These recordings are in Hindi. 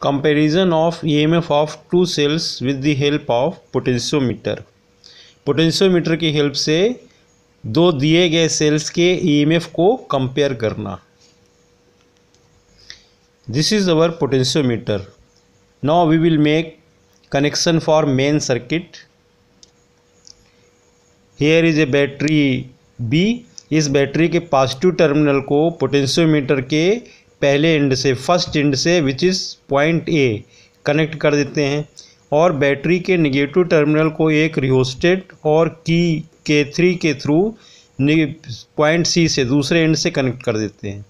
comparison of emf of two cells with the help of potentiometer. Potentiometer की हेल्प से दो दिए गए सेल्स के ईएमएफ को कंपेयर करना। This is our potentiometer now we will make connection for main circuit here is a battery B इस बैटरी के पॉजिटिव टर्मिनल को पोटेंशियोमीटर के पहले एंड से फ़र्स्ट एंड से which is point A connect कर देते हैं। और बैटरी के निगेटिव टर्मिनल को एक रिहोस्टेड और की के थ्री के थ्रू पॉइंट सी से, दूसरे एंड से कनेक्ट कर देते हैं।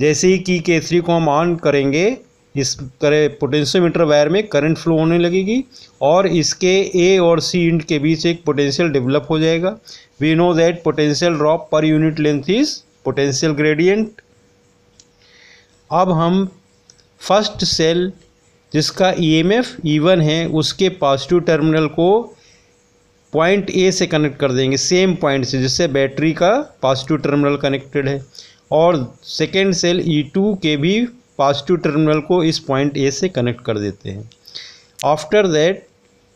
जैसे ही की के थ्री को हम ऑन करेंगे, इस करे पोटेंशियोमीटर वायर में करंट फ्लो होने लगेगी और इसके ए और सी इंड के बीच एक पोटेंशियल डेवलप हो जाएगा। We know that potential drop per unit length is potential gradient अब हम फ़र्स्ट सेल जिसका ईएमएफ इवन है, उसके पॉजिटिव टर्मिनल को पॉइंट ए से कनेक्ट कर देंगे सेम पॉइंट से, जिससे बैटरी का पॉजिटिव टर्मिनल कनेक्टेड है। और सेकेंड सेल ई टू के भी पॉजिटिव टर्मिनल को इस पॉइंट ए से कनेक्ट कर देते हैं। आफ्टर दैट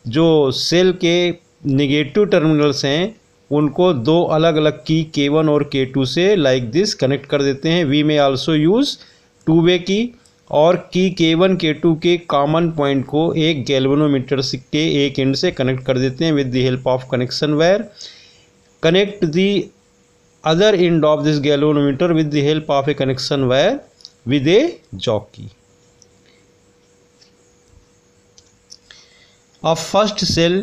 जो सेल के निगेटिव टर्मिनल्स हैं, उनको दो अलग अलग की के वन और के टू से लाइक दिस कनेक्ट कर देते हैं। We may also use two way key और की के वन के टू के कॉमन पॉइंट को एक गैल्वेनोमीटर के एक एंड से कनेक्ट कर देते हैं with the help of connection wire connect the other end of this galvanometer with the help of a connection wire with a jockey अब फ़र्स्ट सेल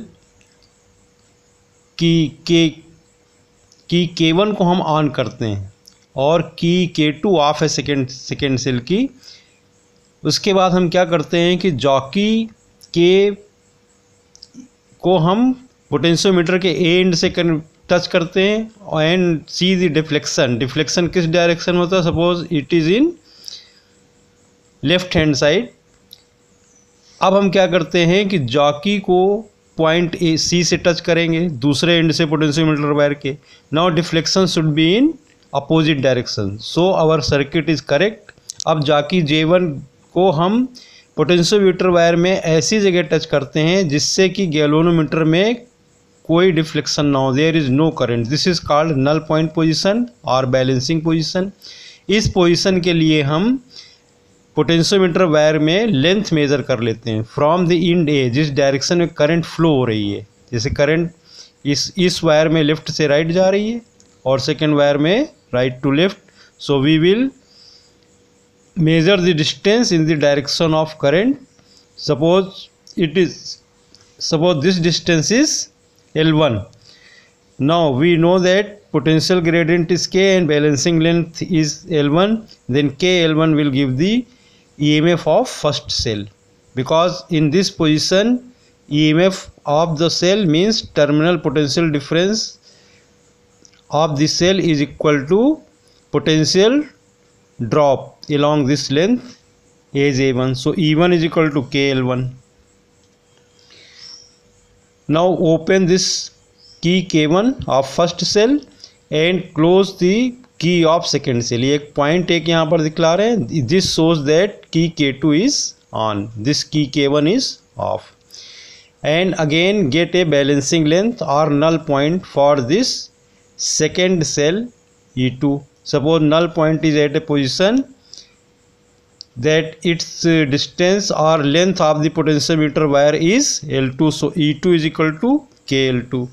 की के की के वन को हम ऑन करते हैं। और की के टू ऑफ़ है सेकेंड सेकेंड सेल की। उसके बाद हम क्या करते हैं कि जॉकी के को हम पोटेंशियोमीटर के एंड से टच करते हैं and see the deflection deflection किस डायरेक्शन में होता है? Suppose it is in left hand side अब हम क्या करते हैं कि जॉकी को पॉइंट ए सी से टच करेंगे, दूसरे एंड से पोटेंशियोमीटर वायर के। Now deflection should be in opposite direction so our circuit is correct अब जाकी जे वन को हम पोटेंशियोमीटर वायर में ऐसी जगह टच करते हैं जिससे कि गैलोनोमीटर में कोई डिफ्लेक्शन ना हो। There is no current this is called null point position और बैलेंसिंग पोजीशन इस पोजीशन के लिए हम पोटेंशियोमीटर वायर में लेंथ मेज़र कर लेते हैं। फ्रॉम द इंड ए जिस डायरेक्शन में करंट फ्लो हो रही है। जैसे करंट इस इस वायर में लेफ़्ट से राइट जा रही है और सेकेंड वायर में right to left. So we will measure the distance in the direction of current. Suppose it is suppose this distance is L1 now we know that potential gradient is K and balancing length is L1 then K L1 will give the EMF of first cell. Because in this position EMF of the cell means terminal potential difference of the cell is equal to potential drop along this length as A1. So E1 is equal to KL1. Now open this key K1 of first cell and close the key of second cell. ये एक point एक यहाँ पर दिखला रहे हैं this shows that key K2 is on. This key K1 is off. And again get a balancing length or null point for this second cell E2 suppose null point is at a position that its uh, distance or length of the potentiometer wire is L2 so E2 is equal to KL2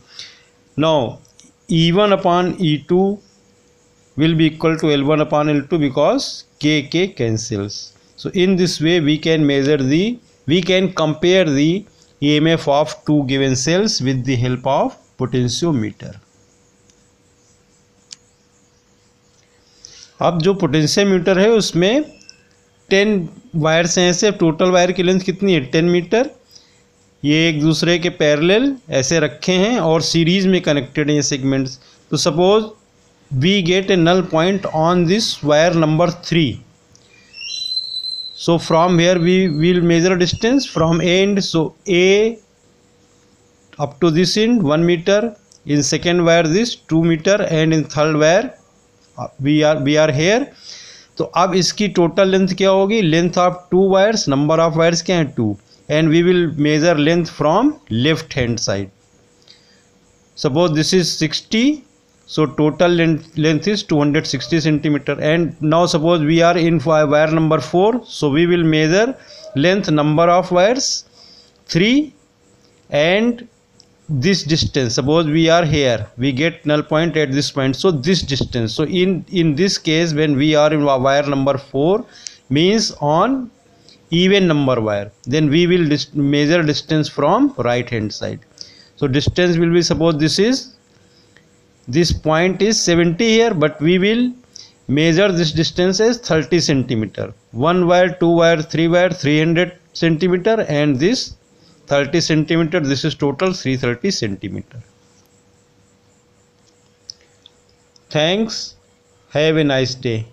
now E1 upon E2 will be equal to L1 upon L2 because KK cancels. So in this way we can measure the we can compare the EMF of two given cells with the help of potentiometer अब जो पोटेंशियोमीटर है उसमें टेन वायर्स हैं, ऐसे टोटल वायर की लेंथ कितनी है? Ten metre. ये एक दूसरे के पैरेलल ऐसे रखे हैं और सीरीज़ में कनेक्टेड हैं ये सेगमेंट्स। तो suppose we get a null point on this wire number three. So from here we, will measure distance from end, so A up to this end one metre, in second wire this two metre, and in third wire we are we are here तो अब इसकी टोटल लेंथ क्या होगी? Length of two wires number of wires क्या हैं? Two and we will measure length from left hand side suppose this is sixty so total length is two hundred sixty centimetre and now suppose we are in wire number four so we will measure length number of wires three and this distance. Suppose we are here we get null point at this point. So this distance. So in in this case when we are in wire number 4 means on even number wire then we will dis measure distance from right hand side. So distance will be suppose this is this point is 70 here but we will measure this distance as 30 centimeter. One wire two wire three wire 300 centimeter and this 30 centimeter this is total 330 centimeter. Thanks. Have a nice day